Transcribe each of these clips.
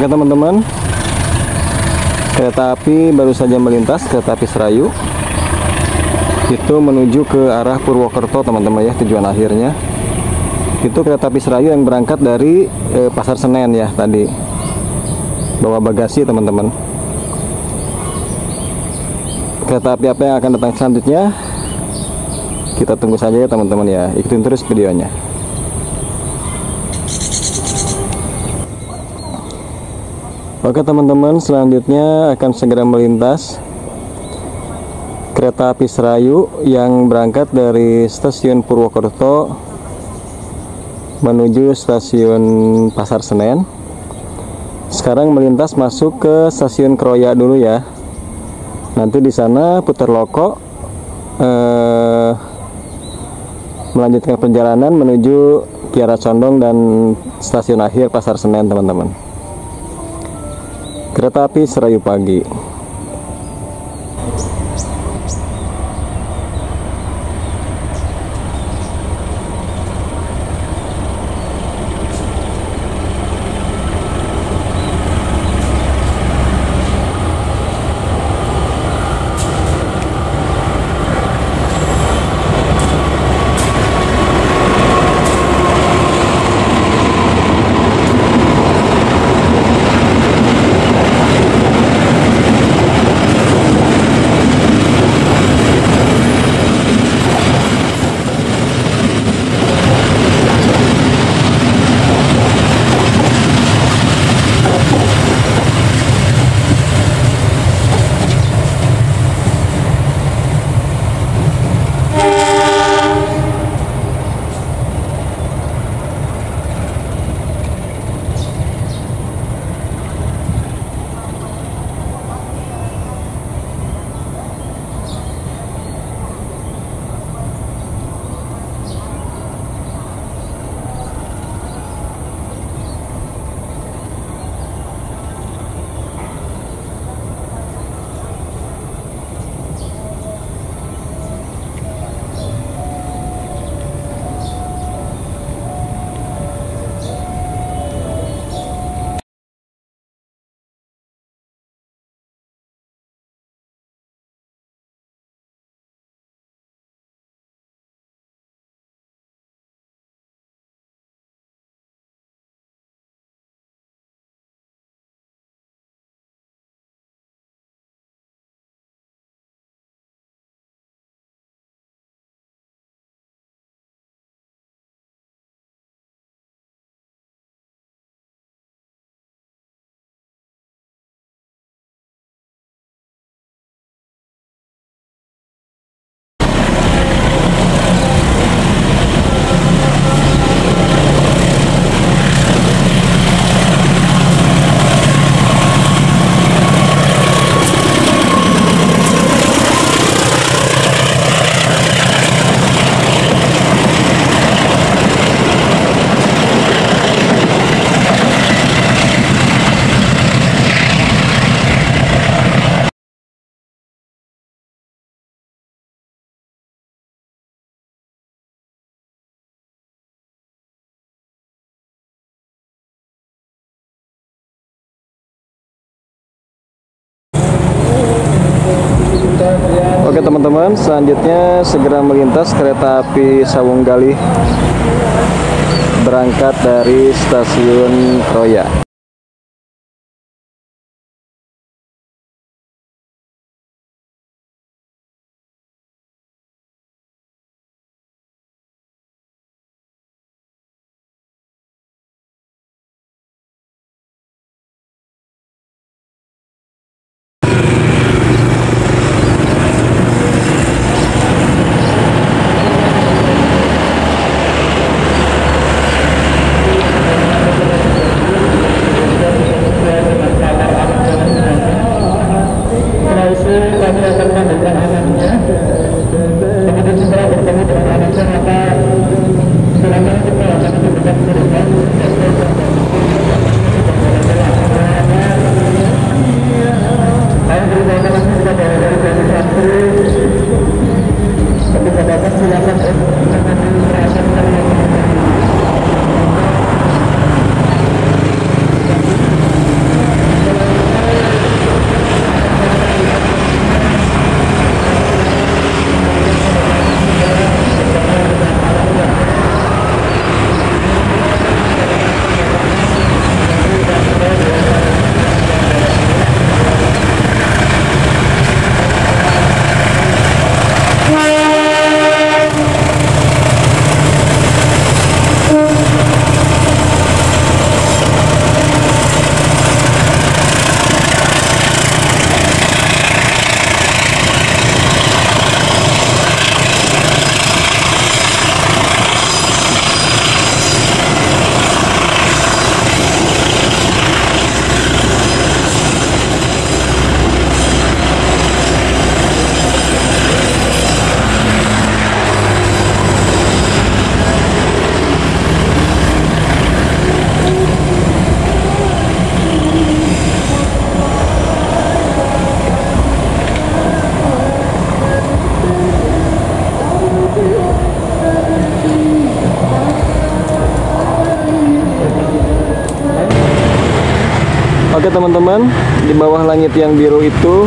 Oke teman-teman. Kereta api baru saja melintas Kereta api Serayu. Itu menuju ke arah Purwokerto teman-teman ya Tujuan akhirnya. Itu kereta api Serayu yang berangkat dari eh, Pasar Senen ya tadi. Bawa bagasi teman-teman. Kereta api apa yang akan datang selanjutnya? Kita tunggu saja ya teman-teman ya. Ikutin terus videonya Oke teman-teman selanjutnya akan segera melintas kereta api Serayu yang berangkat dari stasiun Purwokerto menuju stasiun Pasar Senen. Sekarang melintas masuk ke stasiun Kroya dulu ya. Nanti di sana putar loko eh, melanjutkan perjalanan menuju Kiara Condong dan stasiun akhir Pasar Senen teman-teman Kereta api Serayu Pagi Oke teman-teman, selanjutnya segera melintas kereta api Sawung Galih berangkat dari stasiun Roya. Oke teman-teman, di bawah langit yang biru itu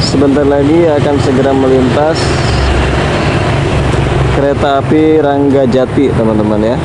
sebentar lagi akan segera melintas kereta api Rangga Jati teman-teman ya.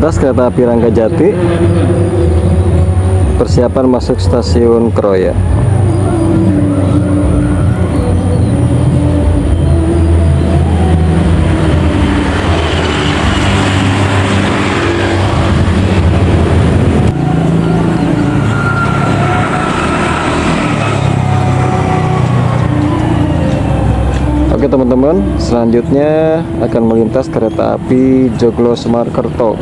Melintas kereta api Rangga Jati. Persiapan masuk stasiun Kroya. Teman-teman, selanjutnya akan melintas kereta api Joglo Semarkerto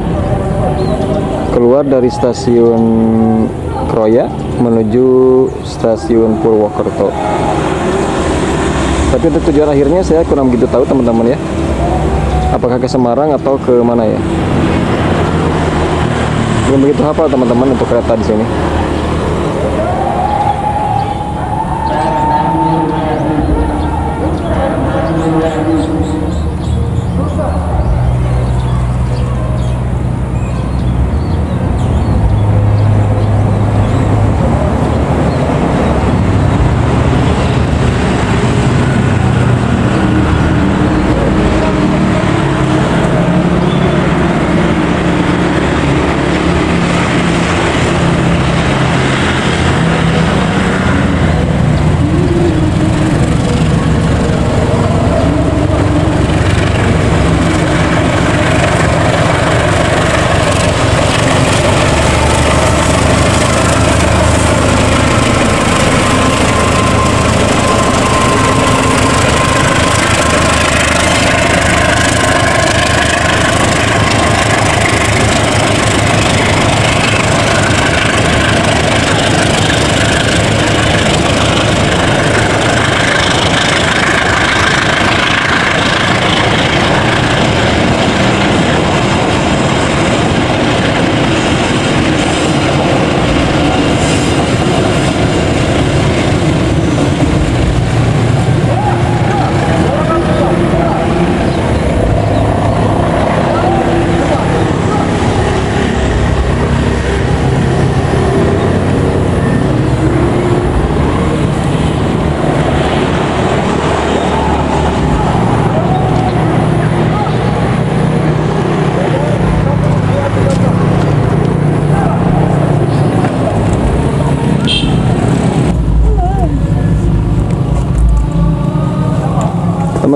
keluar dari stasiun Kroya menuju stasiun Purwokerto. Tapi untuk tujuan akhirnya saya kurang begitu tahu teman-teman ya. Apakah ke Semarang atau ke mana ya? Belum begitu hafal teman-teman untuk kereta di sini.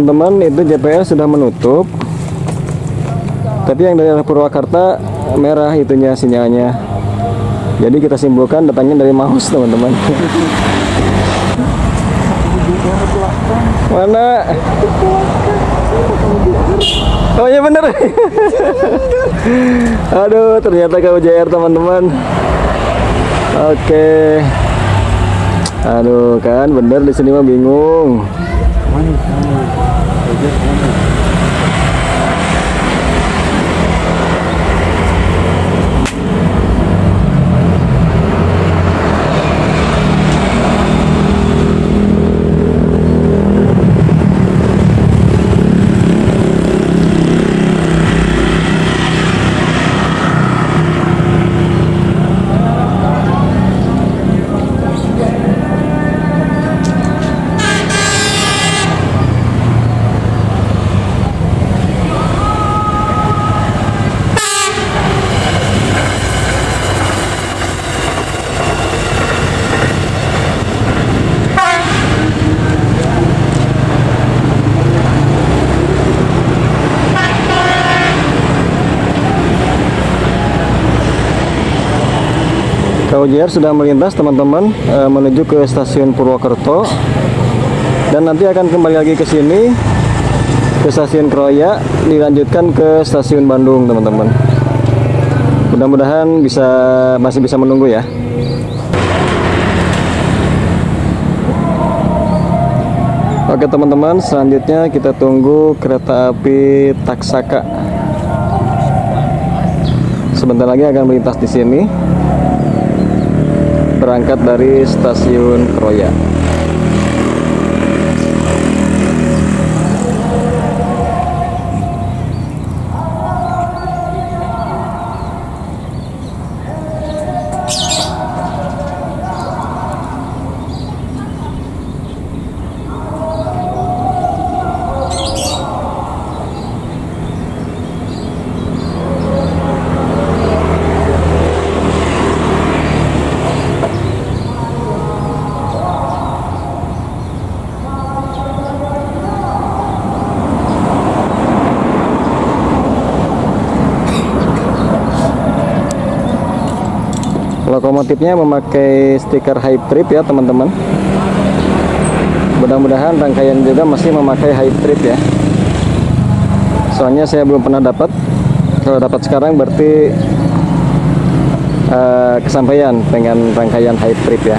Teman-teman itu JPL sudah menutup. Tapi yang dari arah Purwakarta merah itunya sinyalnya. Jadi kita simpulkan datangnya dari Maus teman-teman. Mana? Oh iya bener. Aduh ternyata KUJR teman-teman. Oke. Aduh kan bener di sini mah bingung OJR sudah melintas teman-teman uh, menuju ke stasiun Purwokerto dan nanti akan kembali lagi ke sini ke stasiun Kroya dilanjutkan ke stasiun Bandung teman-teman mudah-mudahan bisa masih bisa menunggu ya Oke teman-teman, selanjutnya kita tunggu kereta api Taksaka. Sebentar lagi akan melintas di sini. Berangkat dari stasiun Kroya. Lokomotifnya memakai stiker high trip ya teman-teman. Mudah-mudahan rangkaian juga masih memakai high trip ya. Soalnya saya belum pernah dapat. Kalau dapat sekarang berarti uh, kesampaian dengan rangkaian high trip ya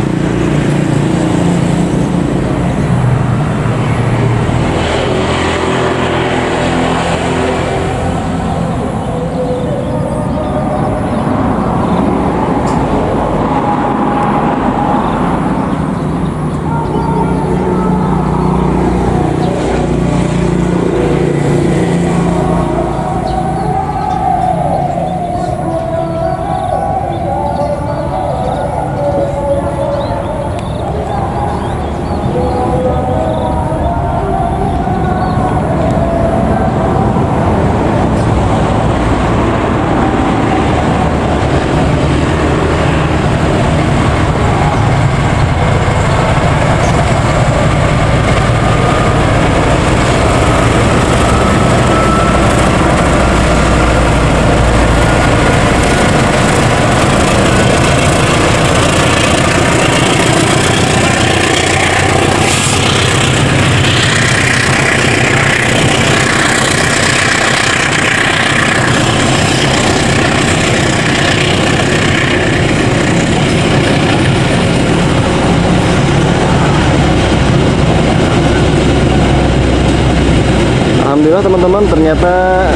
teman-teman ternyata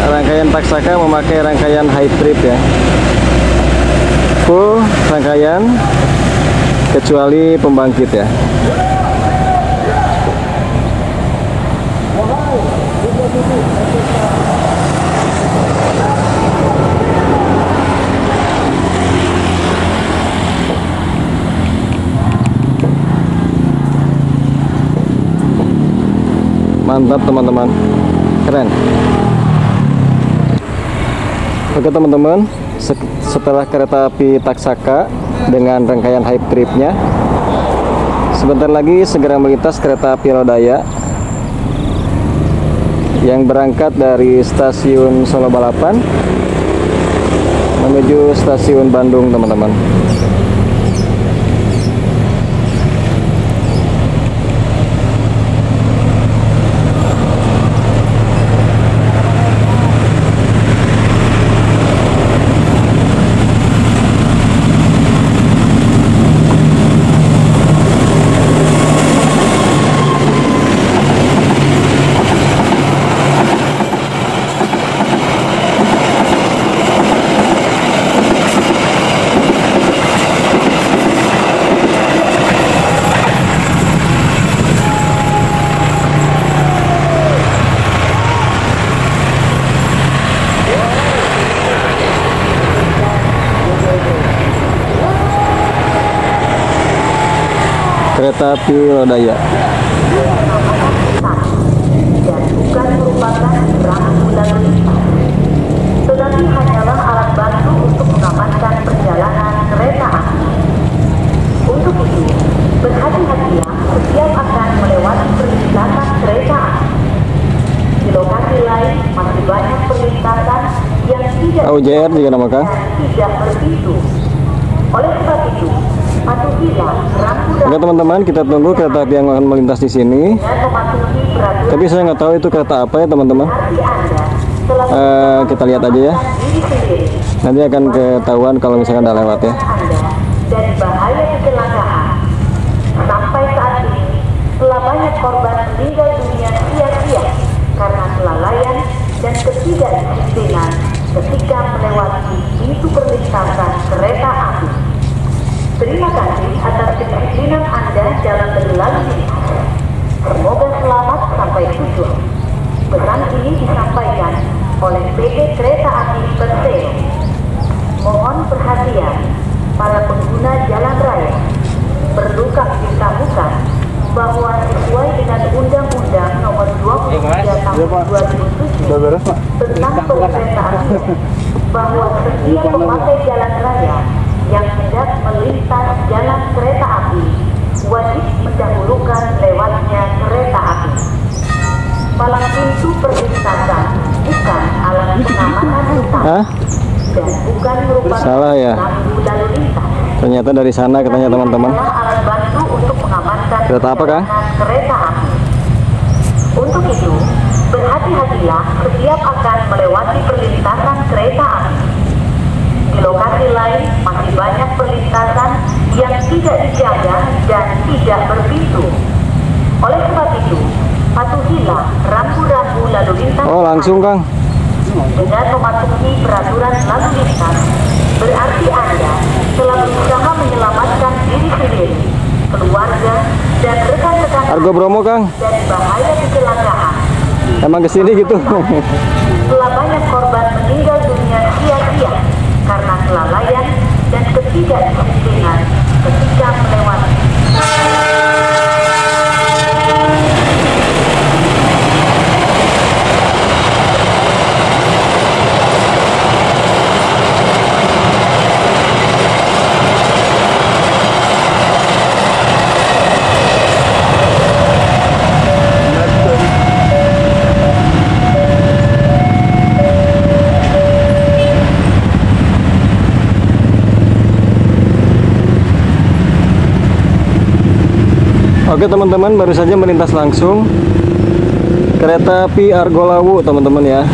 rangkaian Taksaka memakai rangkaian high trip ya. Full rangkaian kecuali pembangkit ya. Mantap teman-teman keren. Oke teman-teman. Setelah kereta api Taksaka dengan rangkaian hype tripnya sebentar lagi segera melintas kereta api Lodaya yang berangkat dari stasiun Solo Balapan menuju stasiun Bandung teman-teman kereta api Lodaya. Dan bukan merupakan rambu lalu lintas, tetapi hanyalah alat bantu untuk mengamankan perjalanan kereta api. Untuk itu, berhati-hatilah setiap akan melewati perlintasan kereta api. Di lokasi lain masih banyak perlintasan yang tidak OJR juga namakan? tidak berpintu. Oleh sebab itu, itu, patuhilah rambu-rambu Oke teman-teman, kita tunggu kereta api yang akan melintas di sini. Tapi saya nggak tahu itu kereta apa ya teman-teman. Eh, kita lihat aja ya. Nanti akan ketahuan kalau misalkan udah lewat ya. Ketika melewati pintu perlintasan kereta api. Terima kasih atas kedisiplinan Anda dalam berlalu lintas. Semoga selamat sampai tujuan. Pesan ini disampaikan oleh PT Kereta Api Persero. Mohon perhatian para pengguna jalan raya. Perlu kami beritahukan bahwa sesuai dengan Undang-Undang Nomor 23 Tahun 2007 tentang perkeretaapian bahwa setiap pemakai jalan raya yang hendak melintas jalan kereta api wajib mendahulukan lewatnya kereta api. Palang pintu perlintasan bukan alat pengamanan utama dan bukan merupakan Salah ya? lalu lintas. Ternyata dari sana katanya teman-teman. Alat bantu untuk mengamankan Kereta apa, perjalanan kereta api. Untuk itu, berhati-hatilah setiap akan melewati perlintasan kereta api. Di lokasi lain banyak perlintasan yang tidak dijaga dan tidak berpintu. Oleh sebab itu, patuhilah rambu-rambu lalu lintas Oh langsung Kang. dengan mematuhi peraturan lalu lintas, berarti Anda telah berusaha menyelamatkan diri sendiri, keluarga, dan rekan-rekan Argo Bromo Kang. dari bahaya kecelakaan. Emang ke sini gitu. Telah banyak korban meninggal dunia sia-sia karena kelalaian dan ketidakdisiplinan ketika melewati Oke teman-teman, baru saja melintas langsung kereta api Argolawu teman-teman ya.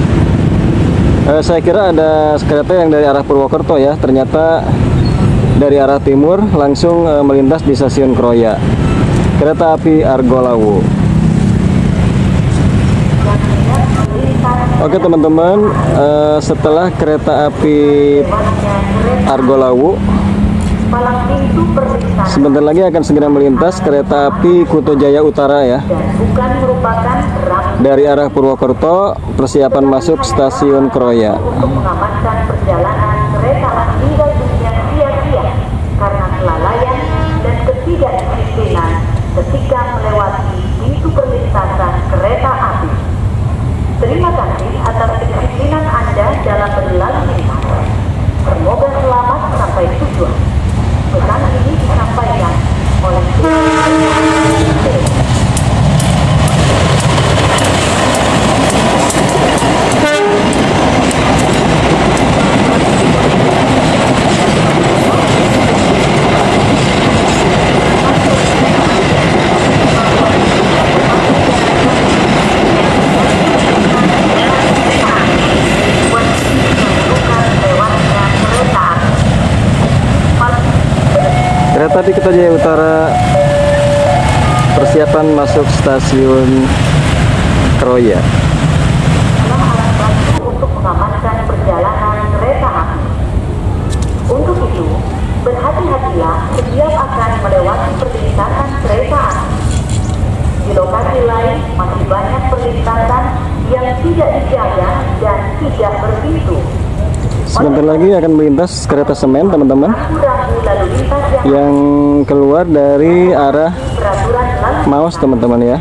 Eh, saya kira ada kereta yang dari arah Purwokerto ya, ternyata dari arah timur langsung eh, melintas di stasiun Kroya. Kereta api Argolawu. Oke teman-teman, eh, setelah kereta api Argolawu sebentar lagi akan segera melintas kereta api Kuto Jaya Utara ya. Dari arah Purwokerto, persiapan masuk stasiun Kroya. untuk mengamankan perjalanan kereta api meninggal dunia sia-sia karena kelalaian dan ketidakdisiplinan ketika melewati pintu perlintasan kereta api. Terima kasih atas kedisiplinan Anda dalam berlalu lintas. Semoga selamat sampai tujuan. Pesan ini disampaikan oleh menentukan lewatnya kereta api. Kereta api Kuto Jaya Utara persiapan masuk stasiun Kroya. adalah alat bantu untuk mengamankan perjalanan kereta api. Untuk itu, berhati-hatilah setiap akan melewati perlintasan kereta api. Di lokasi lain masih banyak perlintasan yang tidak dijaga dan tidak berpintu. Sebentar lagi akan melintas kereta semen teman-teman yang keluar dari arah Maus teman-teman ya.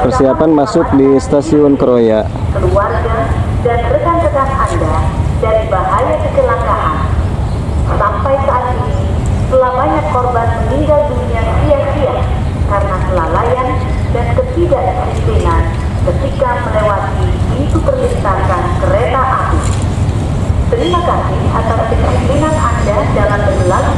Persiapan masuk di stasiun Kroya. keluarga, dan rekan-rekan Anda dari bahaya kecelakaan. Sampai saat ini, telah banyak korban meninggal dunia sia-sia karena kelalaian dan ketidakdisiplinan ketika melewati pintu perlintasan kereta api. Terima kasih atas kedisiplinan Anda dalam berlalu